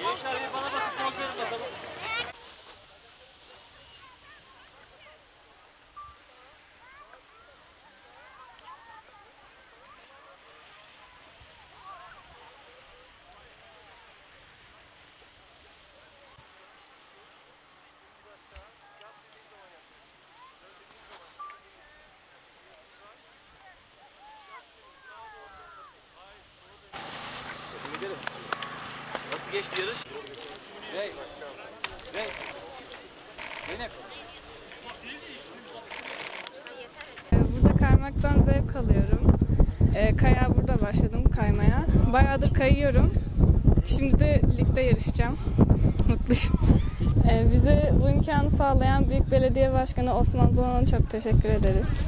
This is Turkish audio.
Gençler bir bana bakın, kontrol edin. Nasıl geçti yarış? Rey. Rey. Zeynep. Burada kaymaktan zevk alıyorum. Ee, Kaya burada başladım kaymaya. Bayağıdır kayıyorum. Şimdi de ligde yarışacağım. Mutluyum. Ee, bize bu imkanı sağlayan Büyük Belediye Başkanı Osman Zonan'a çok teşekkür ederiz.